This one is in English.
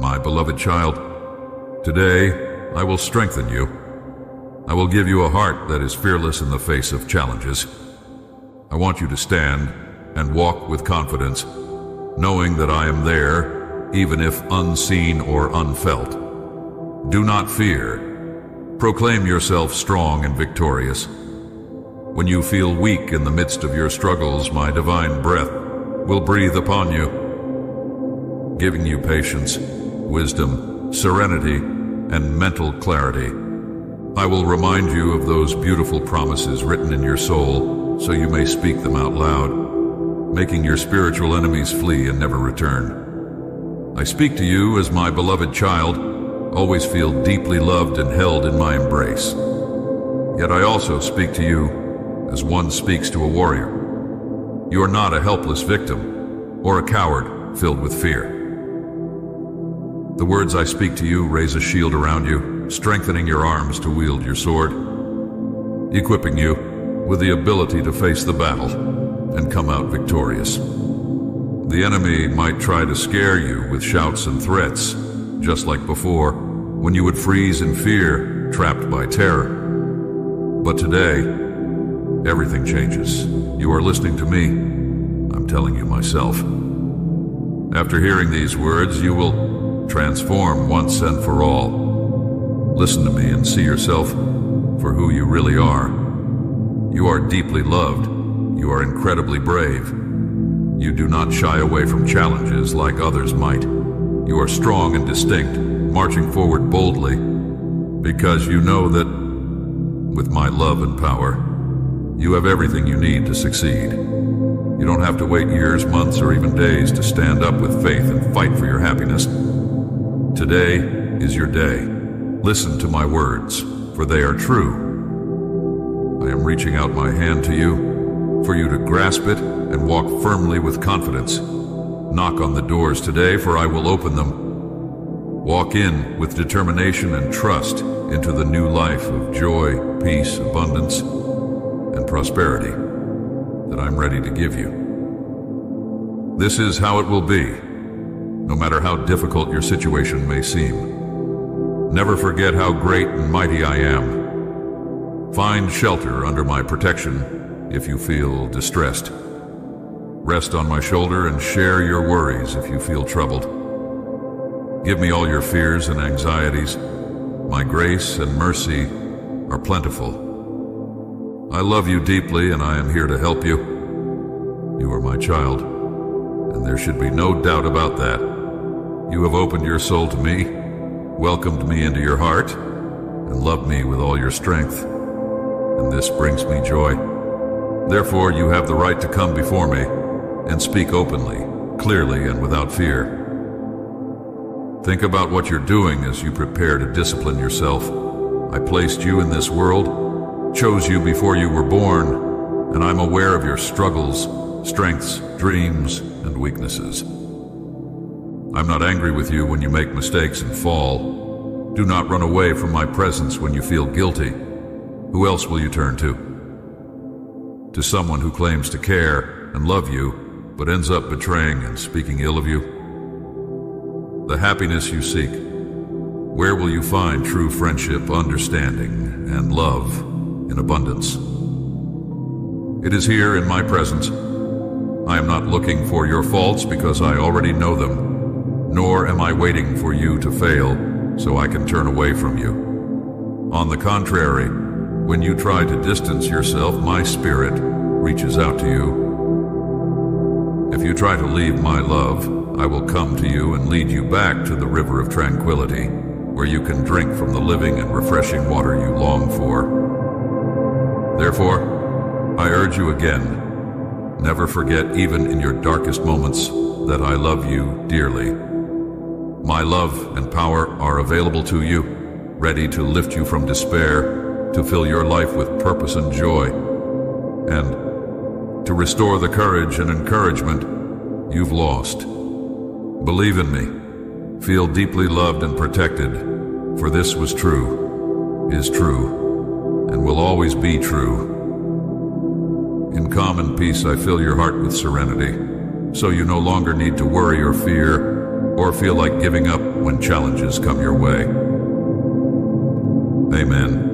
My beloved child, today I will strengthen you. I will give you a heart that is fearless in the face of challenges. I want you to stand and walk with confidence, knowing that I am there, even if unseen or unfelt. Do not fear. Proclaim yourself strong and victorious. When you feel weak in the midst of your struggles, my divine breath will breathe upon you, giving you patience, wisdom, serenity, and mental clarity. I will remind you of those beautiful promises written in your soul so you may speak them out loud, making your spiritual enemies flee and never return. I speak to you as my beloved child, always feel deeply loved and held in my embrace. Yet I also speak to you as one speaks to a warrior. You are not a helpless victim or a coward filled with fear. The words I speak to you raise a shield around you, strengthening your arms to wield your sword, equipping you with the ability to face the battle and come out victorious. The enemy might try to scare you with shouts and threats, just like before, when you would freeze in fear, trapped by terror. But today, everything changes. You are listening to me. I'm telling you myself. After hearing these words, you will transform once and for all. Listen to me and see yourself for who you really are. You are deeply loved. You are incredibly brave. You do not shy away from challenges like others might. You are strong and distinct, marching forward boldly, because you know that, with my love and power, you have everything you need to succeed. You don't have to wait years, months, or even days to stand up with faith and fight for your happiness. Today is your day. Listen to my words, for they are true. I am reaching out my hand to you, for you to grasp it and walk firmly with confidence. Knock on the doors today, for I will open them. Walk in with determination and trust into the new life of joy, peace, abundance, and prosperity that I'm ready to give you. This is how it will be no matter how difficult your situation may seem. Never forget how great and mighty I am. Find shelter under my protection if you feel distressed. Rest on my shoulder and share your worries if you feel troubled. Give me all your fears and anxieties. My grace and mercy are plentiful. I love you deeply and I am here to help you. You are my child, and there should be no doubt about that. You have opened your soul to me, welcomed me into your heart, and loved me with all your strength. And this brings me joy. Therefore, you have the right to come before me and speak openly, clearly, and without fear. Think about what you're doing as you prepare to discipline yourself. I placed you in this world, chose you before you were born, and I'm aware of your struggles, strengths, dreams, and weaknesses. I'm not angry with you when you make mistakes and fall. Do not run away from my presence when you feel guilty. Who else will you turn to? To someone who claims to care and love you, but ends up betraying and speaking ill of you? The happiness you seek. Where will you find true friendship, understanding, and love in abundance? It is here in my presence. I am not looking for your faults because I already know them nor am I waiting for you to fail so I can turn away from you. On the contrary, when you try to distance yourself, my spirit reaches out to you. If you try to leave my love, I will come to you and lead you back to the river of tranquility, where you can drink from the living and refreshing water you long for. Therefore, I urge you again, never forget even in your darkest moments that I love you dearly my love and power are available to you, ready to lift you from despair, to fill your life with purpose and joy, and to restore the courage and encouragement you've lost. Believe in me. Feel deeply loved and protected, for this was true, is true, and will always be true. In calm and peace I fill your heart with serenity, so you no longer need to worry or fear or feel like giving up when challenges come your way. Amen.